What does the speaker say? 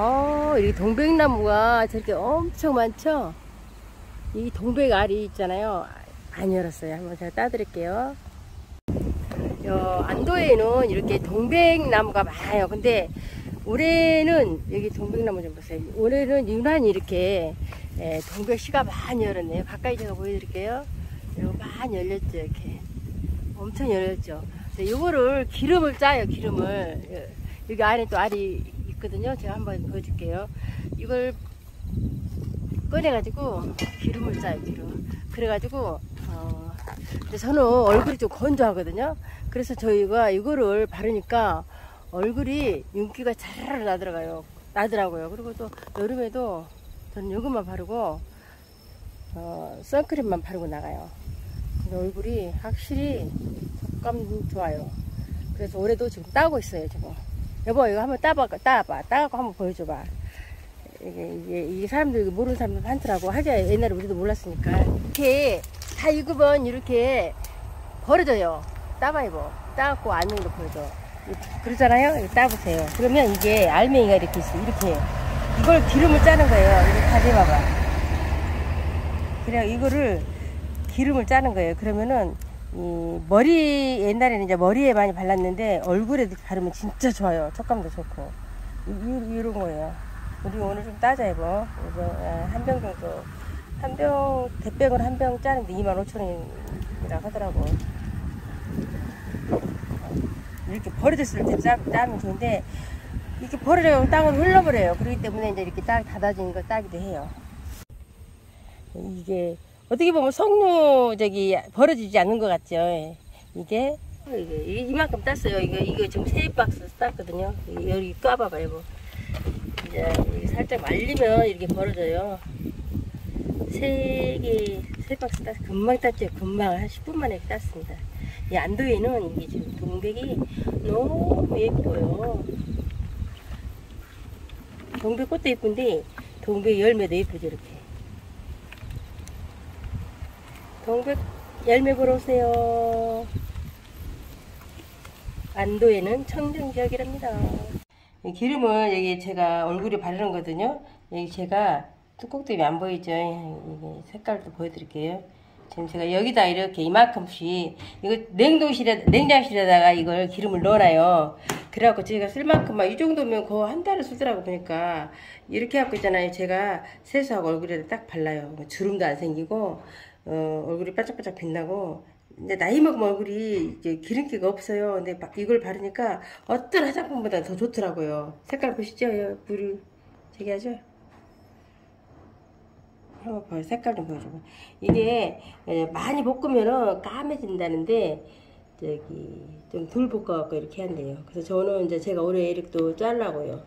어, 이 동백나무가 저렇게 엄청 많죠? 이 동백알이 있잖아요. 안 열었어요. 한번 제가 따드릴게요. 요 안도에는 이렇게 동백나무가 많아요. 근데 올해는 여기 동백나무 좀 보세요. 올해는 유난히 이렇게 예, 동백씨가 많이 열었네요. 가까이 제가 보여드릴게요. 이거 많이 열렸죠. 이렇게 엄청 열렸죠. 이거를 기름을 짜요. 기름을 예, 여기 안에 또 알이 있거든요. 제가 한번 보여줄게요. 이걸 꺼내가지고 기름을 짜요. 기름. 그래가지고 어, 근데 저는 얼굴이 좀 건조하거든요. 그래서 저희가 이거를 바르니까 얼굴이 윤기가 잘 나들어가요. 나더라고요. 그리고 또 여름에도 저는 이것만 바르고 어, 선크림만 바르고 나가요. 얼굴이 확실히 촉감 좋아요. 그래서 올해도 지금 따고 있어요. 지금. 여보 이거 한번 따봐, 따봐, 따갖고 한번 보여줘봐. 이게, 이게, 이게 사람들 모르는 사람들 많더라고. 하자 옛날에 우리도 몰랐으니까. 이렇게 다 익으면 이렇게 버려져요. 따봐 이거. 따갖고 앉는 거 보여줘. 그러잖아요. 따보세요. 그러면 이게 알맹이가 이렇게 있어. 이렇게. 이걸 기름을 짜는 거예요. 이거 다시 봐봐. 그래 이거를 기름을 짜는 거예요. 그러면은 이 머리 옛날에는 이제 머리에 많이 발랐는데 얼굴에 바르면 진짜 좋아요. 촉감도 좋고 이, 이, 이런 거예요. 우리 오늘 좀 따자 이거 이거 한병 정도 한 병 대병을 한 병 짜는데 25,000원이라고 하더라고. 이렇게 버려졌을 때 짜, 따면 좋은데 이렇게 버려요 땅을 흘러버려요. 그렇기 때문에 이제 이렇게 딱 닫아진 걸 따기도 해요. 이게 어떻게 보면 석류 저기 벌어지지 않는 것 같죠. 이게 이게 이만큼 땄어요. 이거 이거 지금 세 박스 땄거든요. 여기 까봐봐요. 뭐. 이제 살짝 말리면 이렇게 벌어져요. 세 개, 세 박스 땄, 금방 땄죠. 금방 한 10분 만에 땄습니다. 이 안도에는 이게 지금 동백이 너무 예뻐요. 동백 꽃도 예쁜데 동백 열매도 예쁘죠 이렇게. 동백 열매 보러 오세요. 안도에는 청정 지역이랍니다. 기름을 여기 제가 얼굴에 바르는 거거든요. 여기 제가 뚜껑 때문에 안 보이죠? 이게 색깔도 보여드릴게요. 지금 제가 여기다 이렇게 이만큼씩 이거 냉동실에 냉장실에다가 이걸 기름을 넣어놔요. 그래갖고 제가 쓸 만큼만 이 정도면 거의 한 달을 쓰더라고 보니까 이렇게 하고 있잖아요. 제가 세수하고 얼굴에 딱 발라요. 주름도 안 생기고 어, 얼굴이 반짝반짝 빛나고 근데 나이 먹으면 얼굴이 이제 기름기가 없어요. 근데 이걸 바르니까 어떤 화장품보다 더 좋더라고요. 색깔 보시죠? 물이 저기 하죠? 한번 봐요. 색깔 좀 보여줘봐. 이게 많이 볶으면은 까매진다는데 저기 좀 덜 볶아갖고 이렇게 한대요. 그래서 저는 이제 제가 올해 이렇게 또 잘라고요.